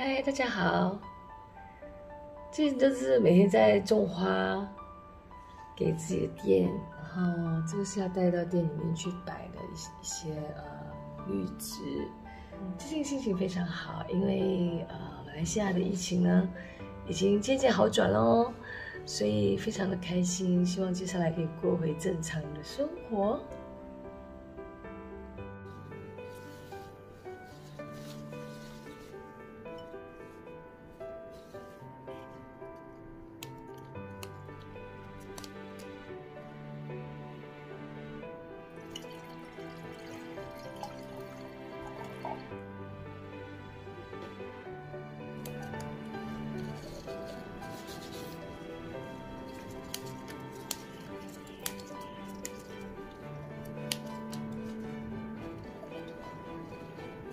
嗨，大家好！最近就是每天在种花，给自己的店，然后这个是要带到店里面去摆的一些一些呃绿植。最近心情非常好，因为呃马来西亚的疫情呢已经渐渐好转喽，所以非常的开心，希望接下来可以过回正常的生活。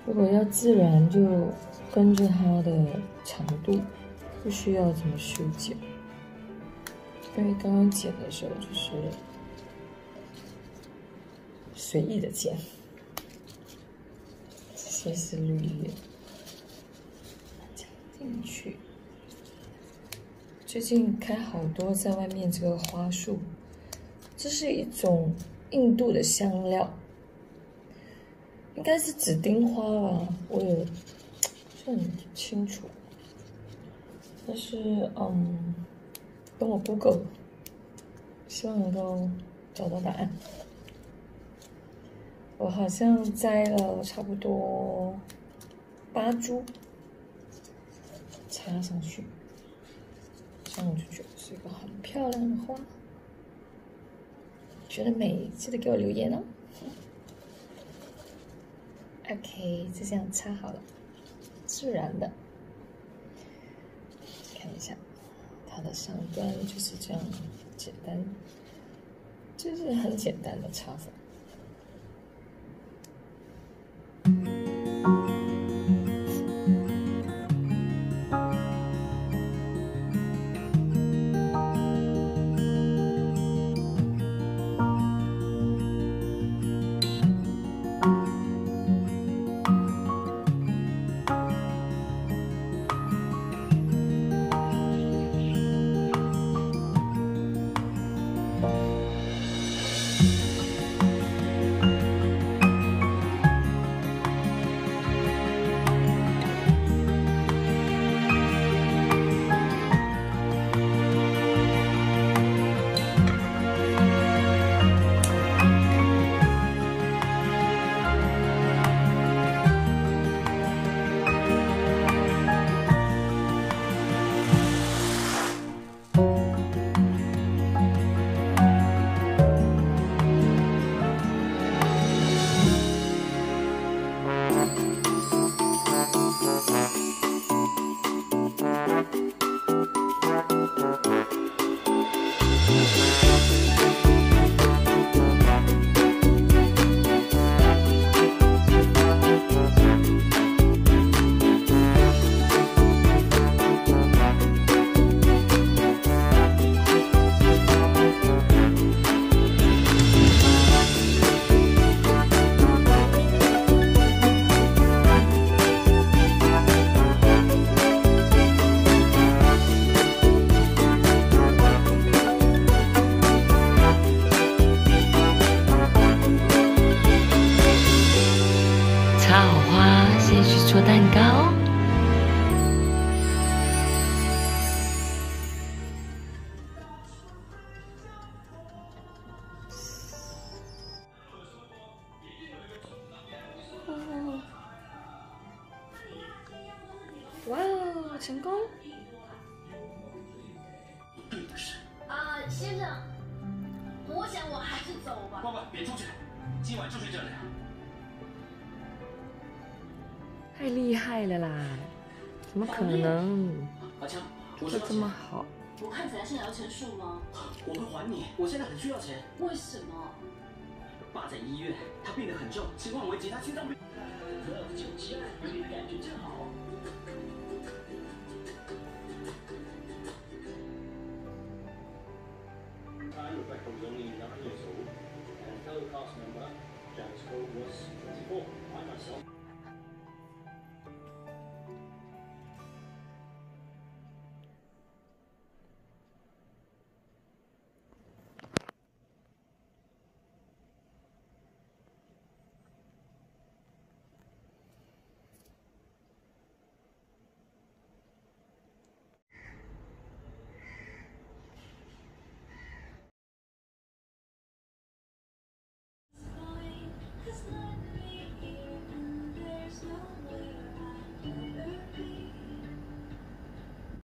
如果要自然，就跟着它的长度，不需要怎么修剪。因为刚刚剪的时候就是随意的剪，这些是绿叶，加进去。最近开好多在外面这个花束，这是一种印度的香料。应该是紫丁花吧，我也不是很清楚。但是，嗯，等我 Google，希望能够找到答案。我好像摘了差不多八株，插上去，这样我就觉得是一个很漂亮的花。觉得美，记得给我留言哦。OK，就这样插好了，自然的。看一下，它的上端就是这样简单，就是很简单的插法。蛋糕。哇哦，成功！啊，先生，我想我还是走吧。乖乖，别出去，今晚就睡这里。太厉害了啦！怎么可能？好像不是这么好。我看起来是摇钱树吗？我会还你，我现在很需要钱。为什么？爸在医院，他病得很重，情况危急，他心脏病。喝了酒气，有点感觉真好。Transcode was 24. I myself.